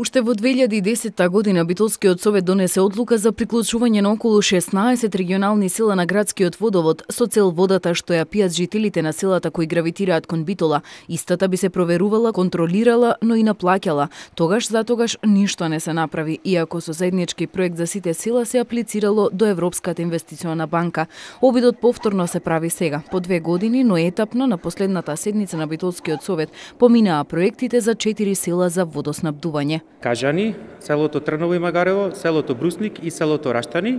Уште во 2010 година Битолскиот совет донесе одлука за приклучување на околу 16 регионални села на градскиот водовод со цел водата што ја пијат жителите на селата кои гравитираат кон Битола. Истата би се проверувала, контролирала, но и наплаќала. Тогаш за тогаш ништо не се направи, иако со заеднички проект за сите села се аплицирало до Европската инвестициона банка. Обидот повторно се прави сега, по две години, но етапно на последната седница на Битолскиот совет поминаа проектите за четири села за водоснабдување. Кажани, селото Трново и Магарево, селото Брусник и селото Раштани.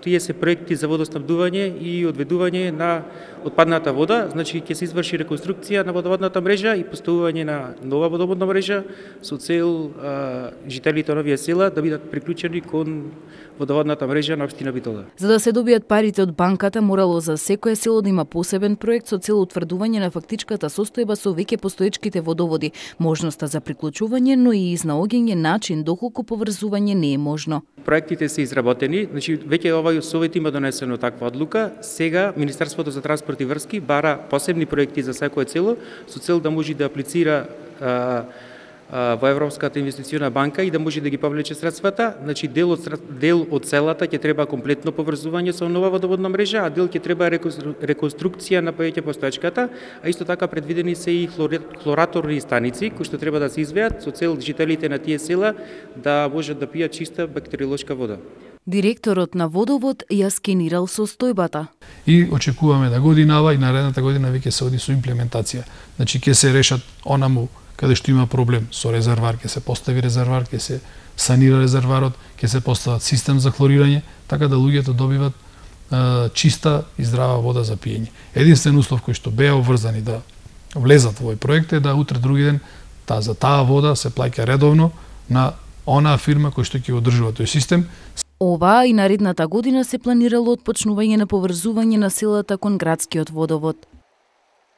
Тие се проекти за водоснабдување и одведување на отпадната вода, значи ќе се изврши реконструкција на водоводната мрежа и поставување на нова водоводна мрежа со цел а, жителите на овие села да бидат приклучени кон водоводната мрежа на општина Битола. За да се добијат парите од банката, морало за секое село да има посебен проект со цел утврдување на фактичката состојба со веќе постоечките водоводи, можноста за приклучување, но и изнаоѓање начин доколку поврзување не е можно. Проектите се изработени, значи веќе овој совет има донесено таква одлука. Сега Министерството за транспорт и врски бара посебни проекти за секое цело со цел да може да аплицира а, во Европската инвестициона банка и да може да ги повлече средствата. Значи дел од дел од селата ќе треба комплетно поврзување со нова водоводна мрежа, а дел ќе треба реконструкција на повеќе постоечката, а исто така предвидени се и хлораторни станици кои што треба да се извеат со цел жителите на тие села да можат да пијат чиста бактериолошка вода. Директорот на водовод ја скенирал состојбата. И очекуваме да годинава и наредната година веќе се оди со имплементација. Значи ќе се решат онаму каде што има проблем со резервар, ќе се постави резервар, ќе се санира резерварот, ќе се постават систем за хлорирање, така да луѓето добиват е, чиста и здрава вода за пиење. Единствен услов кој што беа обврзани да влезат во овој проект е да утре други ден та за таа вода се плаќа редовно на онаа фирма кој што ќе одржува тој систем. Оваа и наредната година се планирало отпочнување на поврзување на селата кон градскиот водовод.